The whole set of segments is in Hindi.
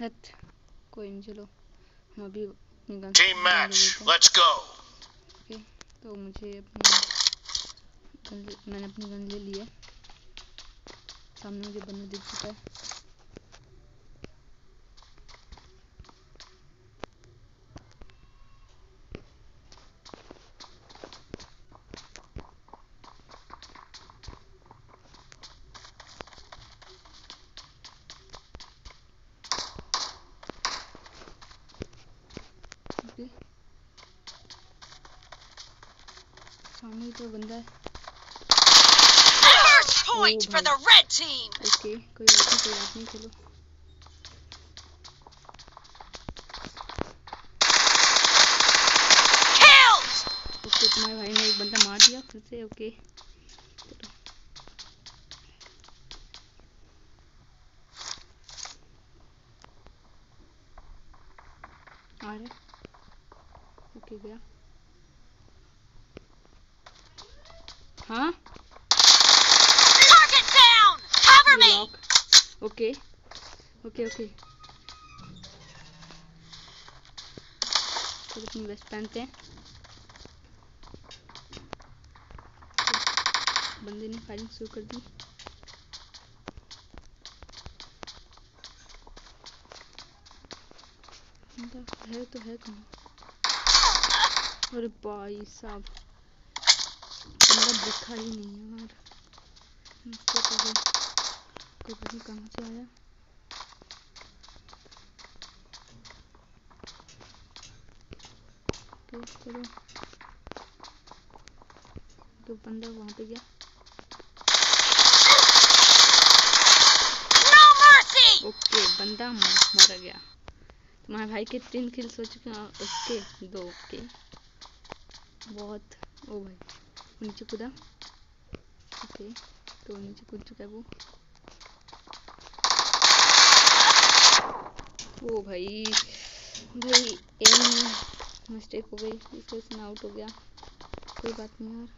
अरे कोई नहीं चलो हम अभी अपनी gun Team match, let's go. Okay तो मुझे अपनी मैंने अपनी गन ले ली है। सामने मुझे बंदा दिख चुका है ओके सामने तो बंदा है। First point for the red team. Okay कोई बात नहीं कोई बात नहीं चलो. ओके तुम्हारे भाई ने एक बंदा मार दिया फिर से ओके। चलो। आ रहे ओके गया। हाँ Target down. Cover me. Lock okay okay okay चलो अपनी वेस्ट पहनते हैं बंदे ने फायरिंग शुरू कर दी है तो है कहाँ अरे भाई साहब बंदा दिखा ही नहीं यार मुझसे तो कोई कोई पता नहीं कहाँ से आया। तो चलो तो बंदा वहाँ पे गया। ओके बंदा मर, गया। तुम्हारे भाई के तीन किल्स हो चुके हैं ओके दो ओके। बहुत ओ भाई। नीचे कूदा ओके तो नीचे कूद चुका है वो ओ भाई भाई एम मिस्टेक हो गई इस वजह आउट हो गया कोई बात नहीं यार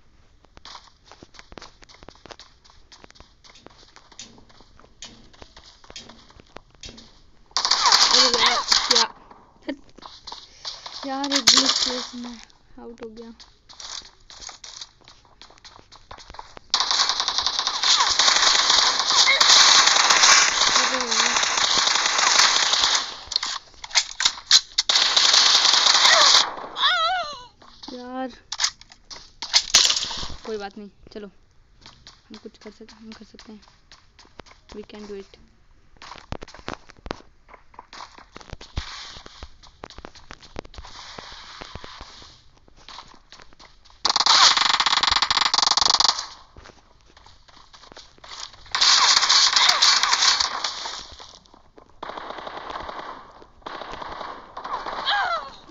यार एक हुआ इसमें आउट हो गया अरे यार यार कोई बात नहीं, चलो। हम कुछ कर सकते हम कर सकते हैं। वी कैन डू इट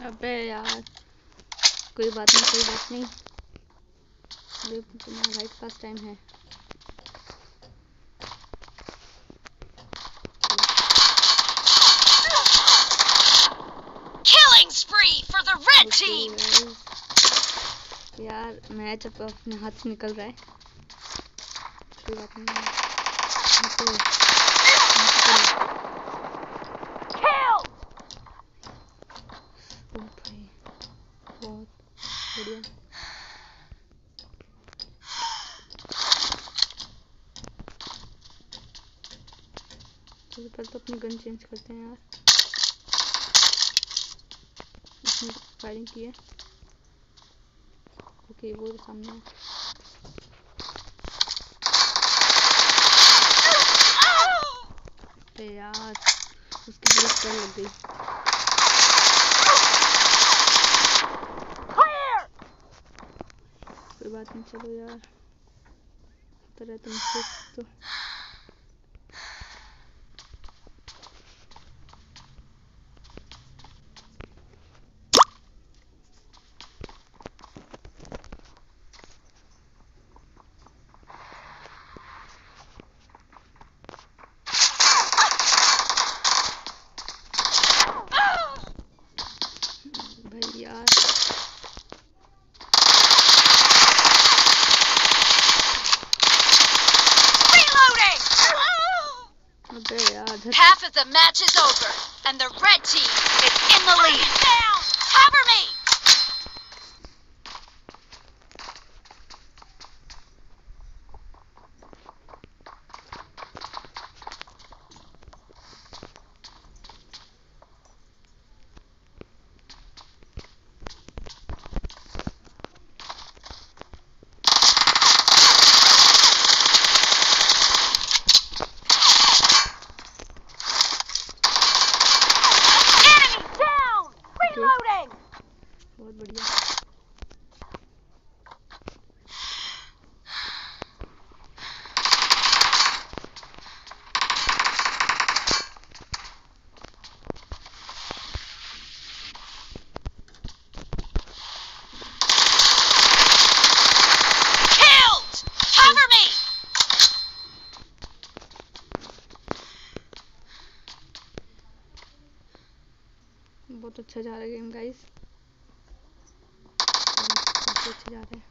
अबे यार, कोई बात नहीं, कोई बात नहीं। अरे तुम्हारे भाई के पास टाइम है. यार मैच अब अपने हाथ से निकल रहा है कोई बात नहीं। तो- हम तो- Killed. ओ भाई बहुत बढ़िया चलो पहले तो अपनी गन चेंज करते हैं यार। फायरिंग की है। ओके वो तो सामने है। यार, उसकी ब्रेक कर लग गई. कोई बात नहीं, चलो यार। होता रहता मुझसे तो। The match is over, and the red team is in the lead. अच्छा जा रहा है गेम गाइस काफ़ी अच्छा जा रहा है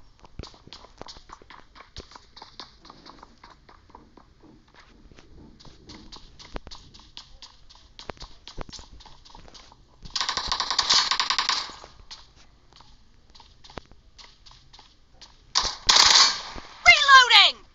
Reloading!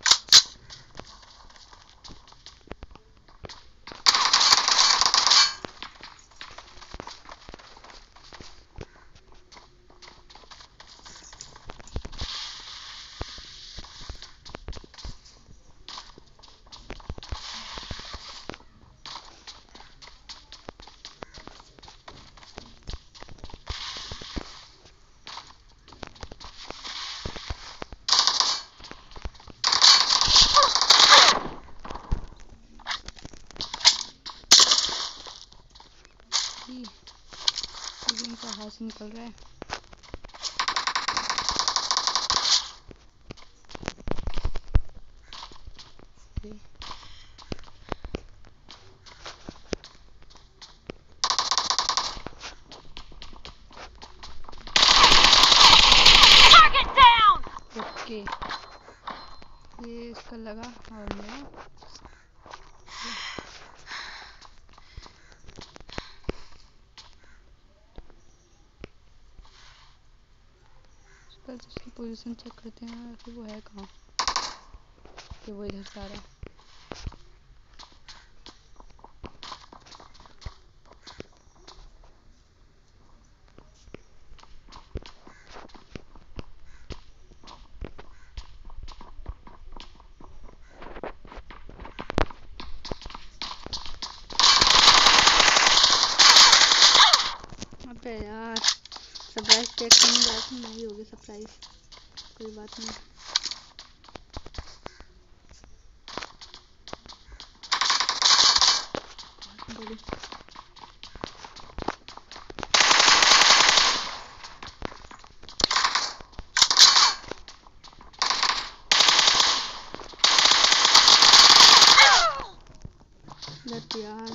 जी गेम का हाथ निकल रहा है! ओके। ये इसका लगा और मेरा पहले तो उसकी पोजीशन चेक करते हैं कि वो है कहाँ? कि वो इधर से आ रहा सरप्राइज़ चेक करने गया था नहीं होगी सरप्राइज़ कोई बात नहीं। बड़ी दर्द यार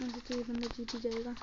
मुझे तो ये बंदा जीत जाएगा।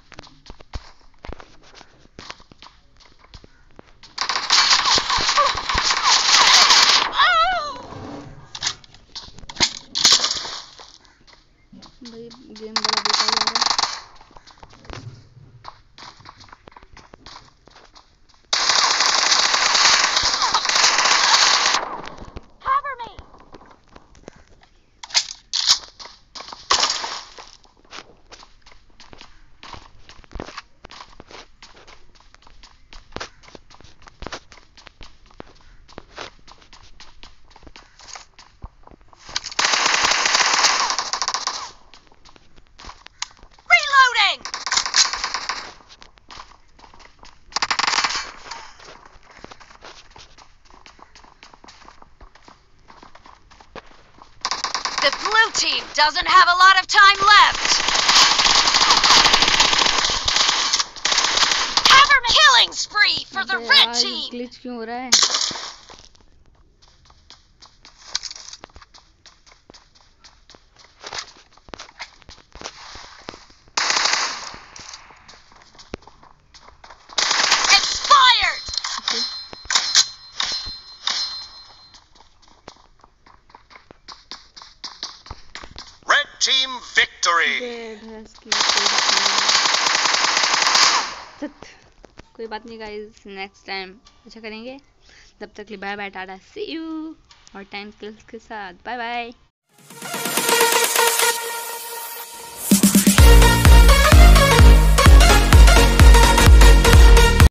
The blue team doesn't have a lot of time left. Cover me. Killing spree for the red team. है इसकी कोई बात नहीं गाइस नेक्स्ट टाइम अच्छा करेंगे? तब तक लिए bye bye Tata see you और टाइम के साथ. Bye bye